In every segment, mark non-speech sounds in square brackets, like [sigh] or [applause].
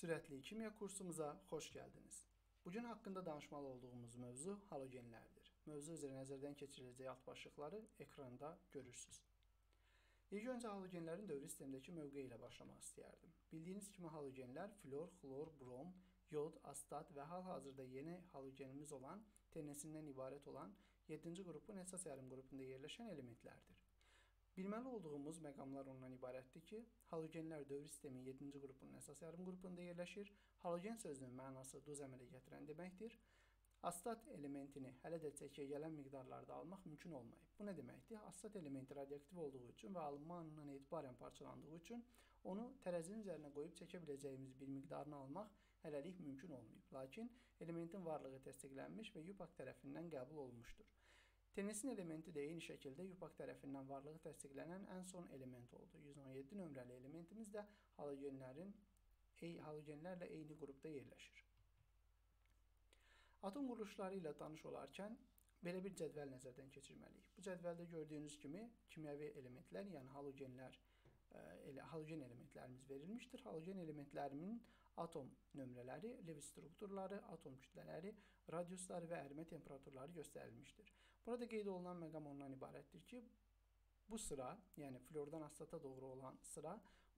Sürətli kimya kursumuza xoş gəldiniz. Bugün haqqında danışmalı olduğumuz mövzu halogenlərdir. Mövzu üzrə nəzərdən keçiriləcək alt başlıqları ekranda görürsüz. İlk öncə halogenlərin dövri sistemdəki mövqeyi ilə başlamaq istəyərdim. Bildiyiniz kimi halogenlər flor, xlor, brom, yod, astat və hal-hazırda yeni halogenimiz olan TNS-dən ibarət olan 7-ci qrupun əsas yarım qrupunda yerləşən elementlərdir. Bilməli olduğumuz məqamlar ondan ibarətdir ki, halogenlər dövr sistemin 7-ci qrupunun əsas yarım qrupunda yerləşir. Halogen sözünün mənası duz əmələ gətirən deməkdir. Astat elementini hələ də çəkiyə gələn miqdarlarda almaq mümkün olmayıb. Bu nə deməkdir? Astat elementi radioaktiv olduğu üçün və alınma anından etibarən parçalandığı üçün onu tərəzinin üzərinə qoyub çəkə biləcəyimiz bir miqdarını almaq hələlik mümkün olmayıb. Lakin elementin varlığı təsdiqlənmiş və UPAC tərəfindən qəbul olunmuşdur. Tenisin elementi də eyni şəkildə YUPAC tərəfindən varlığı təsdiqlənən ən son element oldu. 117 nömrəli elementimiz də halogenlərin halogenlərlə eyni qrupda yerləşir. Atom quruluşları ilə tanış olarkən belə bir cədvəl nəzərdən keçirməliyik. Bu cədvəldə gördüyünüz kimi kimyəvi elementlər, yəni halogenlər elə halogen elementlərimiz verilmişdir. Halogen elementlərinin atom nömrələri, Lewis strukturları, atom kütlələri, radiusları və ərimə temperaturları göstərilmişdir. Burada qeyd olunan məqam ondan ibarətdir ki, bu sıra, yəni flordan astata doğru olan sıra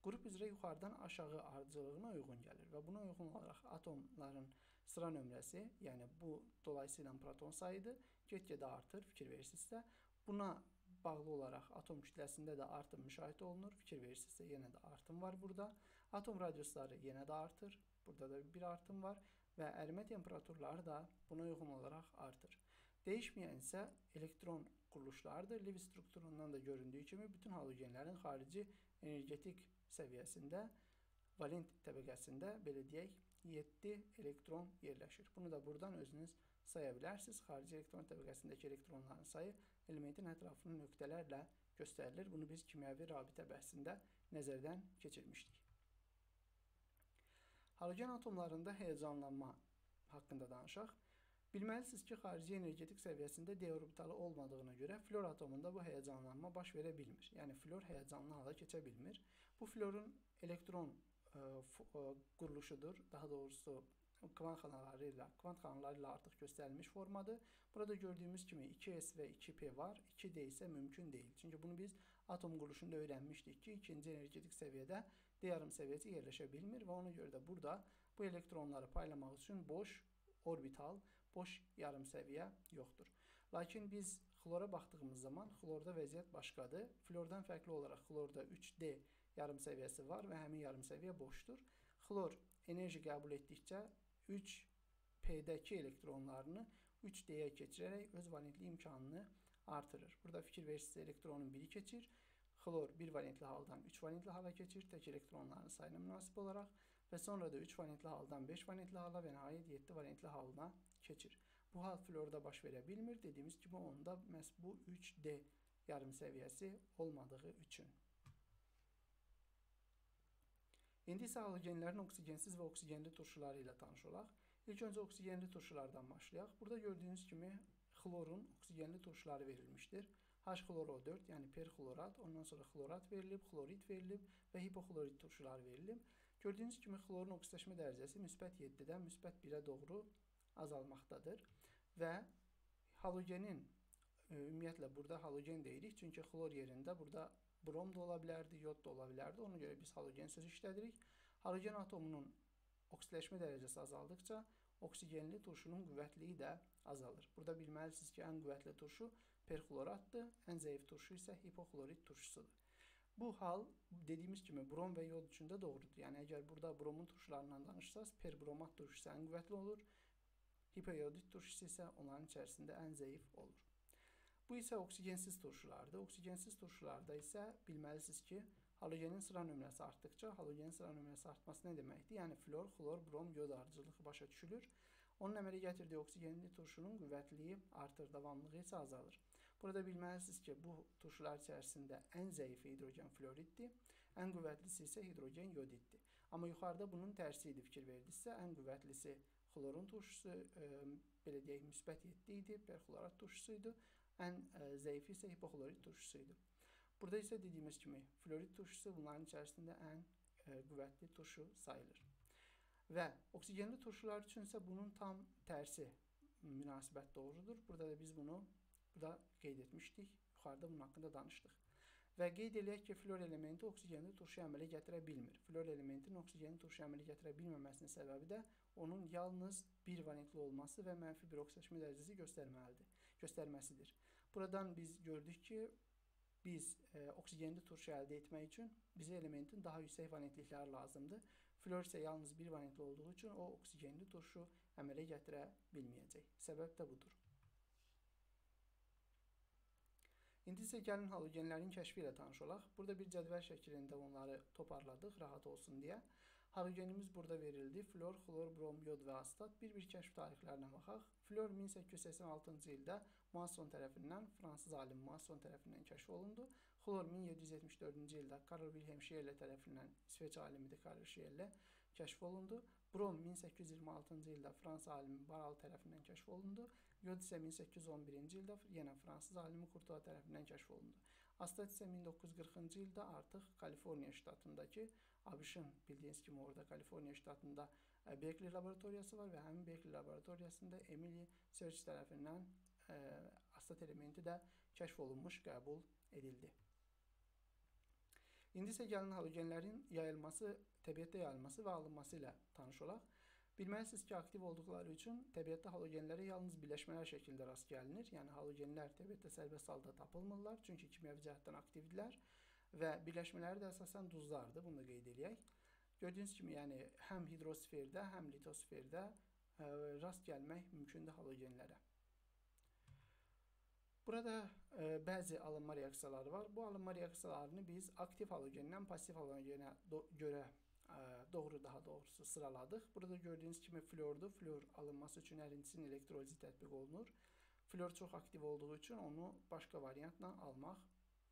qrup üzrə yuxarıdan aşağı ardıcıllığına uyğun gəlir və buna uyğun olaraq atomların sıra nömrəsi, yəni bu dolayısıyla proton sayıdır, get-gedə artır, fikir verirsinizsə. Buna bağlı olaraq atom kütləsində də artım müşahidə olunur. Fikir verirsinizsə yenə də artım var burada. Atom radiusları yenə də artır. Burada da bir artım var və ərimə temperaturları da buna uyğun olaraq artır. Dəyişməyən isə elektron quruluşlarıdır. Lewis strukturundan da göründüyü kimi bütün halogenlərin xarici energetik səviyyəsində valent təbəqəsində belə deyək 7 elektron yerləşir. Bunu da buradan özünüz saya bilərsiniz. Xarici elektron təbəqəsindəki elektronların sayı elementin ətrafını nöqtələrlə göstərilir. Bunu biz kimyəvi rabitə bəhsində nəzərdən keçirmişdik. Halogen atomlarında həyəcanlanma haqqında danışaq. Bilməlisiniz ki, xarici energetik səviyyəsində d orbitalı olmadığına görə flor atomunda bu həyəcanlanma baş verə bilmir. Yəni flor həyəcanlı hala keçə bilmir. Bu florun elektron ə, e, ə, e, quruluşudur. Daha doğrusu kvant xanaları ilə, kvant xanaları ilə artıq göstərilmiş formadır. Burada gördüyümüz kimi 2s və 2p var. 2d isə mümkün deyil. Çünki bunu biz atom quruluşunda öyrənmişdik ki, ikinci energetik səviyyədə d yarım səviyyəsi yerləşə bilmir və ona görə də burada bu elektronları paylamaq üçün boş orbital, boş yarım səviyyə yoxdur. Lakin biz xlora baxdığımız zaman xlorda vəziyyət başqadır. Flordan fərqli olaraq xlorda 3D yarım səviyyəsi var və həmin yarım səviyyə boşdur. Xlor enerji qəbul etdikcə 3P-dəki elektronlarını 3D-yə keçirərək öz valentli imkanını artırır. Burada fikir versiniz elektronun biri keçir. Xlor 1 valentli haldan 3 valentli hala keçir tək elektronların sayına münasib olaraq və sonra da 3 valentli haldan 5 valentli hala və nəhayət 7 valentli halına keçir. Bu hal florda baş verə bilmir. Dediyimiz kimi onda məhz bu 3D yarım səviyyəsi olmadığı üçün. İndi isə halogenlərin oksigensiz və oksigenli turşuları ilə tanış olaq. İlk öncə oksigenli turşulardan başlayaq. Burada gördüyünüz kimi xlorun oksigenli turşuları verilmişdir. H-xloro4, yəni perxlorat, ondan sonra xlorat verilib, xlorid verilib və hipoxlorid turşuları verilib. Gördüyünüz kimi xlorun oksidləşmə dərəcəsi müsbət 7-dən müsbət 1-ə doğru azalmaqdadır və halogenin e, ümumiyyətlə burada halogen deyirik, çünki xlor yerində burada brom da ola bilərdi, yod da ola bilərdi. Ona görə biz halogen sözü işlədirik. Halogen atomunun oksidləşmə dərəcəsi azaldıqca oksigenli turşunun qüvvətliyi də azalır. Burada bilməlisiniz ki, ən qüvvətli turşu perxloratdır, ən zəif turşu isə hipoxlorid turşusudur. Bu hal dediyimiz kimi brom və yod üçün də doğrudur. Yəni əgər burada bromun turşularından danışsaz, perbromat turşusu ən qüvvətli olur, hipoyodit turşusu isə onların içərisində ən zəif olur. Bu isə oksigensiz turşulardır. Oksigensiz turşularda isə bilməlisiniz ki, halogenin sıra nömrəsi artdıqca halogenin sıra nömrəsi artması nə deməkdir? Yəni flor, xlor, brom, yod ardıcılığı başa düşülür. Onun əmələ gətirdiyi oksigenli turşunun qüvvətliyi artır, davamlılığı isə azalır. Burada bilməlisiniz ki, bu turşular içərisində ən zəifi hidrogen floriddir, ən qüvvətlisi isə hidrogen yodiddir. Amma yuxarıda bunun tərsi idi fikir verdinizsə, ən qüvvətlisi xlorun turşusu, e, belə deyək, müsbət 7 idi, perxlorat turşusu idi. Ən e, zəifi isə hipoxlorid turşusu idi. Burada isə dediyimiz kimi florid turşusu bunların içərisində ən e, qüvvətli turşu sayılır. Və oksigenli turşular üçün isə bunun tam tərsi münasibət doğrudur. Burada da biz bunu burada qeyd etmişdik. Yuxarıda bunun haqqında danışdıq. Və qeyd eləyək ki, flor elementi oksigenli turşu əmələ gətirə bilmir. Flor elementinin oksigenli turşu əmələ gətirə bilməməsinin səbəbi də onun yalnız bir valentli olması və mənfi bir oksidaşma dərəcəsi göstərməlidir, göstərməsidir. Buradan biz gördük ki, biz e, oksigenli turşu əldə etmək üçün bizə elementin daha yüksək valentlikləri lazımdır. Flor isə yalnız bir valentli olduğu üçün o oksigenli turşu əmələ gətirə bilməyəcək. Səbəb də budur. İndi isə gəlin halogenlərin kəşfi ilə tanış olaq. Burada bir cədvəl şəklində onları toparladıq, rahat olsun deyə. Halogenimiz burada verildi. Flor, xlor, brom, yod və astat. Bir-bir kəşf tarixlərinə baxaq. Flor 1886-cı ildə Moisson tərəfindən, fransız alim Moisson tərəfindən kəşf olundu. Xlor 1774-cü ildə Karl Wilhelm Scheele tərəfindən, İsveç alimidir Karl Scheele, kəşf olundu. Brom 1826-cı ildə Fransa alimi Baral tərəfindən kəşf olundu. Yod isə 1811-ci ildə yenə fransız alimi Kurtua tərəfindən kəşf olundu. Astat isə 1940-cı ildə artıq Kaliforniya ştatındakı ABŞ-ın bildiyiniz kimi orada Kaliforniya ştatında e, Berkeley laboratoriyası var və həmin Berkeley laboratoriyasında Emily Search tərəfindən ə, e, astat elementi də kəşf olunmuş, qəbul edildi. İndi isə gəlin halogenlərin yayılması, təbiətdə yayılması və alınması ilə tanış olaq. Bilməlisiniz ki, aktiv olduqları üçün təbiətdə halogenlərə yalnız birləşmələr şəklində rast gəlinir. Yəni halogenlər təbiətdə sərbəst halda tapılmırlar, çünki kimyəvi cəhətdən aktivdirlər və birləşmələri də əsasən duzlardır. Bunu da qeyd eləyək. Gördüyünüz kimi, yəni həm hidrosferdə, həm litosferdə ə, e, rast gəlmək mümkündür halogenlərə. Burada ə, e, bəzi alınma reaksiyaları var. Bu alınma reaksiyalarını biz aktiv halogendən pasiv halogenə görə doğru daha doğrusu sıraladıq. Burada gördüyünüz kimi flordur. Flor alınması üçün ərintisinin elektrolizi tətbiq olunur. Flor çox aktiv olduğu üçün onu başqa variantla almaq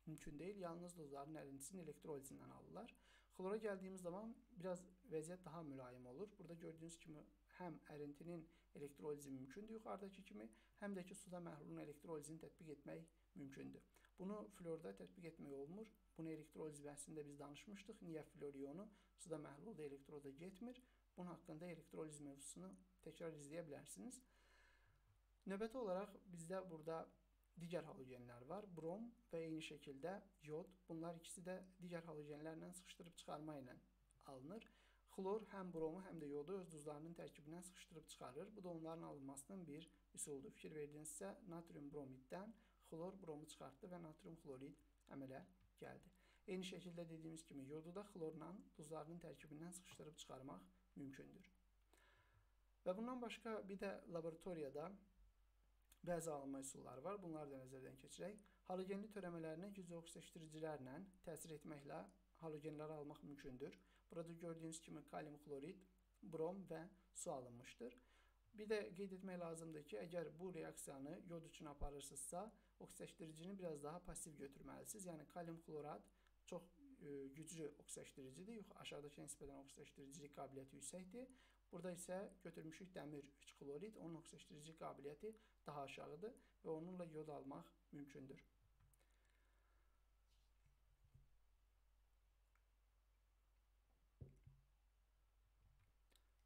mümkün deyil. Yalnız dozların ərintisinin elektrolizindən alırlar. Xlora gəldiyimiz zaman biraz vəziyyət daha mülayim olur. Burada gördüyünüz kimi həm ərintinin elektrolizi mümkündür yuxarıdakı kimi, həm də ki suda məhlulun elektrolizini tətbiq etmək mümkündür. Bunu florda tətbiq etmək olmur. Bunu elektroliz bəhsində biz danışmışdıq. Niyə flor ionu suda məhlulda elektroda getmir? Bunun haqqında elektroliz mövzusunu təkrar izləyə bilərsiniz. Növbəti olaraq bizdə burada digər halogenlər var. Brom və eyni şəkildə yod. Bunlar ikisi də digər halogenlərlə sıxışdırıb çıxarma ilə alınır. Xlor həm bromu, həm də yodu öz duzlarının tərkibindən sıxışdırıb çıxarır. Bu da onların alınmasının bir üsuludur. Fikir verdinizsə, natrium bromiddən xlor bromu çıxartdı və natrium xlorid əmələ gəldi. Eyni şəkildə dediyimiz kimi yodu da xlorla duzlarının tərkibindən sıxışdırıb çıxarmaq mümkündür. Və bundan başqa bir də laboratoriyada bəzi alınma üsulları var. Bunları da nəzərdən keçirək. Halogenli törəmələrinə güclü oksidaşdırıcılarla təsir etməklə halogenləri almaq mümkündür. Burada gördüyünüz kimi kalium xlorid, brom və su alınmışdır. Bir də qeyd etmək lazımdır ki, əgər bu reaksiyanı yod üçün aparırsınızsa, oksidaşdırıcını biraz daha pasiv götürməlisiniz. Yəni kalium xlorat çox e, güclü oksidaşdırıcıdır. Yox, aşağıdakı nisbətən oksidaşdırıcılık qabiliyyəti yüksəkdir. Burada isə götürmüşük dəmir 3 klorid, onun oksidaşdırıcı qabiliyyəti daha aşağıdır və onunla yod almaq mümkündür.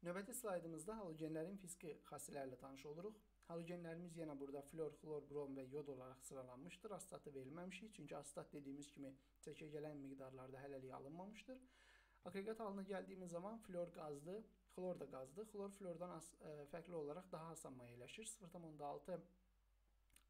Növbəti slaydımızda halogenlərin fiziki xassələrlə tanış oluruq. Halogenlərimiz yenə burada flor, xlor, brom və yod olaraq sıralanmışdır. Astatı verilməmişik, çünki astat dediyimiz kimi çəkiyə gələn miqdarlarda hələlik alınmamışdır. Aqreqat halına gəldiyimiz zaman flor qazdır, xlor da qazdır. Xlor flordan as ə, e, fərqli olaraq daha asan mayeləşir. 0.6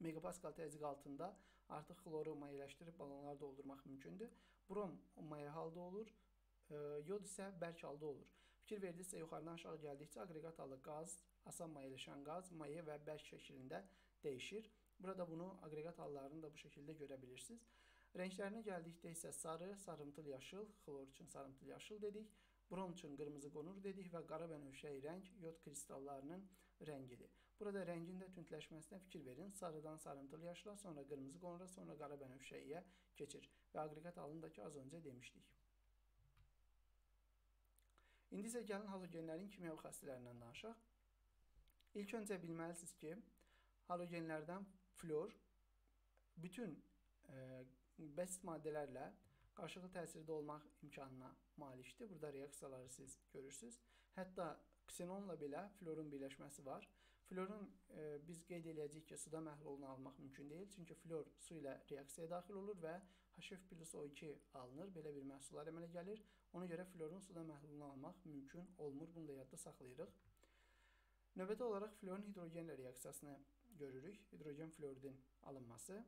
megapaskal təzyiq altında artıq xloru mayeləşdirib balonlar doldurmaq mümkündür. Brom maye halda olur, ə, e, yod isə bərk halda olur. Fikir verdinizsə yuxarıdan aşağı gəldikcə aqreqat halı qaz asan mayeləşən qaz, maye və bərk şəklində dəyişir. Burada bunu aqreqat hallarını da bu şəkildə görə bilirsiniz. Rənglərinə gəldikdə isə sarı, sarımtıl yaşıl, xlor üçün sarımtıl yaşıl dedik. Brom üçün qırmızı qonur dedik və qara bənövşəyi rəng yod kristallarının rəngidir. Burada rəngin də tündləşməsinə fikir verin. Sarıdan sarımtıl yaşıla, sonra qırmızı qonura, sonra qara bənövşəyiyə keçir. Və aqreqat halını da ki, az öncə demişdik. İndi isə gəlin halogenlərin kimyəvi xassələrindən danışaq. İlk öncə bilməlisiniz ki, halogenlərdən flor bütün e, bəsit maddələrlə qarşılıqlı təsirdə olmaq imkanına malikdir. Burada reaksiyaları siz görürsüz. Hətta Ksenonla belə fluorun birləşməsi var. Fluorun e, biz qeyd eləyəcəyik ki, suda məhlulunu almaq mümkün deyil, çünki fluor su ilə reaksiyaya daxil olur və HF plus O2 alınır. Belə bir məhsullar əmələ gəlir. Ona görə fluorun suda məhlulunu almaq mümkün olmur. Bunu da yadda saxlayırıq. Növbəti olaraq fluorun hidrogenlə reaksiyasını görürük. Hidrogen fluoridin alınması.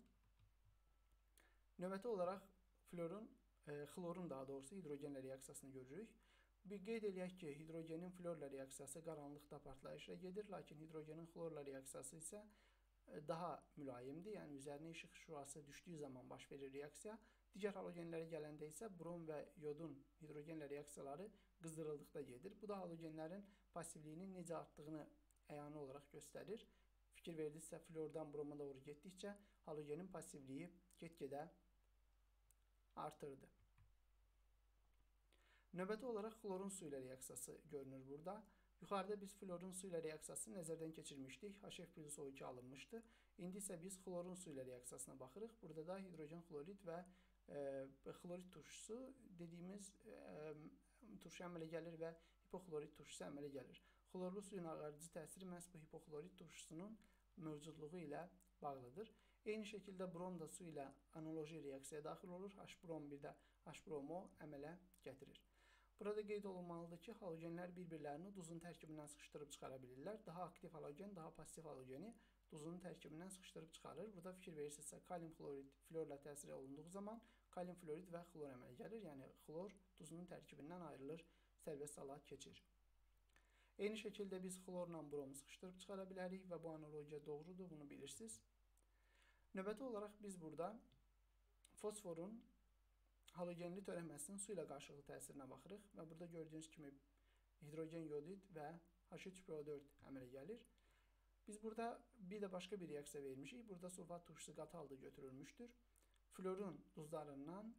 Növbəti olaraq fluorun, e, xlorun daha doğrusu hidrogenlə reaksiyasını görürük. Bir qeyd eləyək ki, hidrogenin fluorla reaksiyası qaranlıqda partlayışla gedir, lakin hidrogenin xlorla reaksiyası isə e, daha mülayimdir. Yəni üzərinə işıq şüası düşdüyü zaman baş verir reaksiya. Digər halogenlərə gələndə isə brom və yodun hidrogenlə reaksiyaları qızdırıldıqda gedir. Bu da halogenlərin passivliyinin necə artdığını əyani olaraq göstərir. Fikir verdinizsə, fluordan broma doğru getdikcə halogenin passivliyi get-gedə artırdı. Növbəti olaraq xlorun su ilə reaksiyası görünür burada. Yuxarıda biz fluorun su ilə reaksiyasını nəzərdən keçirmişdik. HF plus O2 alınmışdı. İndi isə biz xlorun su ilə reaksiyasına baxırıq. Burada da hidrogen xlorid və e, xlorid turşusu dediyimiz e, turşu əmələ gəlir və hipoxlorid turşusu əmələ gəlir. Xlorlu suyun ağarıcı təsiri məhz bu hipoxlorid turşusunun mövcudluğu ilə bağlıdır. Eyni şəkildə brom da su ilə analoji reaksiyaya daxil olur. H brom bir də H bromo əmələ gətirir. Burada qeyd olunmalıdır ki, halogenlər bir-birlərini duzun tərkibindən sıxışdırıb çıxara bilirlər. Daha aktiv halogen, daha pasiv halogeni duzun tərkibindən sıxışdırıb çıxarır. Burada fikir verirsinizsə, kalium xlorid florla təsir olunduğu zaman kalium florid və xlor əmələ gəlir. Yəni xlor duzun tərkibindən ayrılır, sərbəst hala keçir. Eyni şəkildə biz xlorla bromu sıxışdırıb çıxara bilərik və bu analogiya doğrudur, bunu bilirsiniz. Növbəti olaraq biz burada fosforun halogenli törənməsinin su ilə qarşılıqlı təsirinə baxırıq və burada gördüyünüz kimi hidrogen yodid və H3PO4 əmələ gəlir. Biz burada bir də başqa bir reaksiya vermişik. Burada sulfat turşusu qatı halda götürülmüşdür. Florun duzlarından,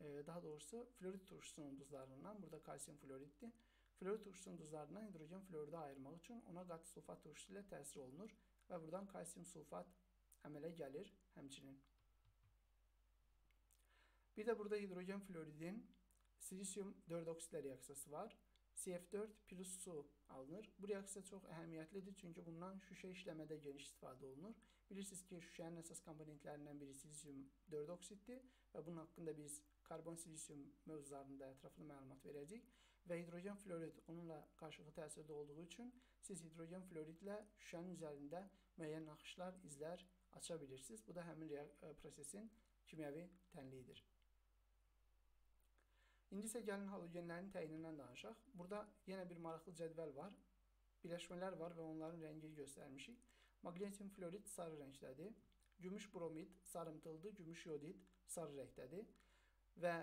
e, daha doğrusu florid turşusunun duzlarından, burada kalsium floriddir. Florid turşusunun duzlarından hidrogen floridi ayırmaq üçün ona qatı sulfat turşusu ilə təsir olunur və buradan kalsium sulfat əmələ gəlir həmçinin. Bir də burada hidrogen floridin silisium 4 oksidlə reaksiyası var. CF4 plus su alınır. Bu reaksiya çox əhəmiyyətlidir, çünki bundan şüşə işləmədə geniş istifadə olunur. Bilirsiniz ki, şüşənin əsas komponentlərindən biri silisium 4 oksiddir və bunun haqqında biz karbon silisium mövzularında ətraflı məlumat verəcəyik və hidrogen florid onunla qarşılıqlı təsirdə olduğu üçün siz hidrogen floridlə şüşənin üzərində müəyyən naxışlar, izlər aça bilirsiniz. Bu da həmin prosesin kimyəvi tənliyidir. İndi isə gəlin halogenlərin təyinindən danışaq. Burada yenə bir maraqlı cədvəl var. Birləşmələr var və onların rəngini göstərmişik. Magnesium florid sarı rəngdədir. Gümüş bromid sarımtıldır, gümüş yodid sarı rəngdədir və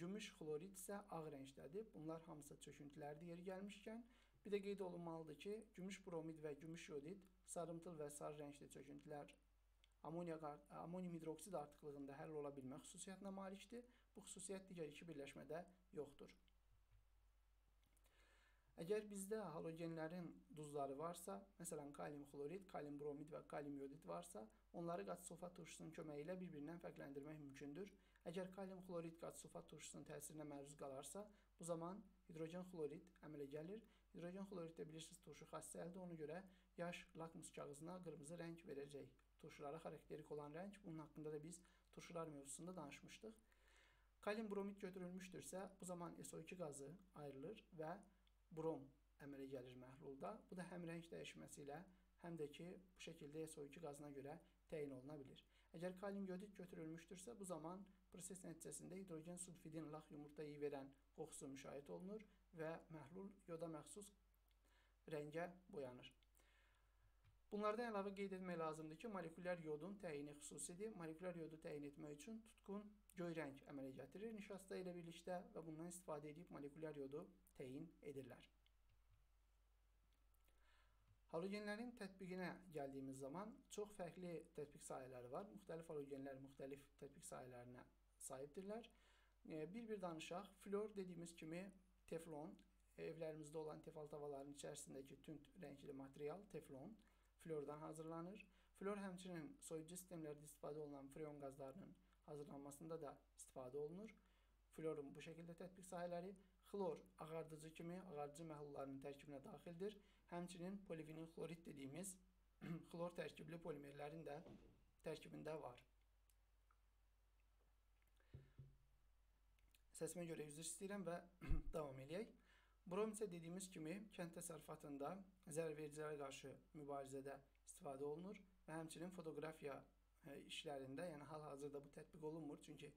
gümüş xlorid isə ağ rəngdədir. Bunlar hamısı çöküntülərdir yeri gəlmişkən. Bir də qeyd olunmalıdır ki, gümüş bromid və gümüş yodid sarımtıl və sarı rəngli çöküntülər amonium hidroksid artıqlığında həll ola bilmə xüsusiyyətinə malikdir. Bu xüsusiyyət digər iki birləşmədə yoxdur. Əgər bizdə halogenlərin duzları varsa, məsələn kalium xlorid, kalium bromid və kalium yodid varsa, onları qat-sulfat turşusunun köməyi ilə bir-birindən fərqləndirmək mümkündür. Əgər kalium xlorid qat-sulfat turşusunun təsirinə məruz qalarsa, bu zaman hidrogen xlorid əmələ gəlir. Hidrogen xloriddə bilirsiniz turşu xassəlidir, ona görə yaş lakmus kağızına qırmızı rəng verəcək. Turşulara xarakterik olan rəng, bunun haqqında da biz turşular mövzusunda danışmışdıq. Kalium bromid götürülmüşdürsə, bu zaman SO2 qazı ayrılır və brom əmələ gəlir məhlulda. Bu da həm rəng dəyişməsi ilə, həm də ki, bu şəkildə SO2 qazına görə təyin oluna bilir. Əgər kalium yodid götürülmüşdürsə, bu zaman proses nəticəsində hidrogen sulfidin lax yumurta iyi verən qoxusu müşahidə olunur və məhlul yoda məxsus rəngə boyanır. Bunlardan əlavə qeyd etmək lazımdır ki, molekulyar yodun təyini xüsusidir. Molekulyar yodu təyin etmək üçün tutqun göy rəng əmələ gətirir nişasta ilə birlikdə və bundan istifadə edib molekulyar yodu təyin edirlər. Halogenlərin tətbiqinə gəldiyimiz zaman çox fərqli tətbiq sahələri var. Müxtəlif halogenlər müxtəlif tətbiq sahələrinə sahibdirlər. Bir-bir danışaq. Flor dediyimiz kimi teflon, evlərimizdə olan tefal tavaların içərisindəki tünd rəngli material teflon flordan hazırlanır. Flor həmçinin soyucu sistemlərdə istifadə olunan freon qazlarının hazırlanmasında da istifadə olunur. Florun bu şəkildə tətbiq sahələri xlor ağardıcı kimi ağardıcı məhlulların tərkibinə daxildir. Həmçinin polivinil xlorid dediyimiz [clears throat] xlor tərkibli polimerlərin də tərkibində var. Səsimə görə üzr istəyirəm və [clears throat] davam eləyək. Brom isə dediyimiz kimi kənd təsərrüfatında zərərvericilərə qarşı mübarizədə istifadə olunur və həmçinin fotoqrafiya e, işlərində, yəni hal-hazırda bu tətbiq olunmur, çünki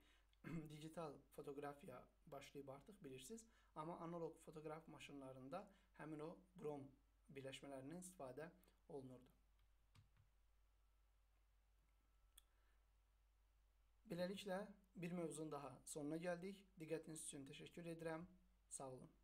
[clears throat] digital fotoqrafiya başlayıb artıq bilirsiniz, amma analoq fotoqraf maşınlarında həmin o brom birləşmələrindən istifadə olunurdu. Beləliklə bir mövzunun daha sonuna gəldik. Diqqətiniz üçün təşəkkür edirəm. Sağ olun.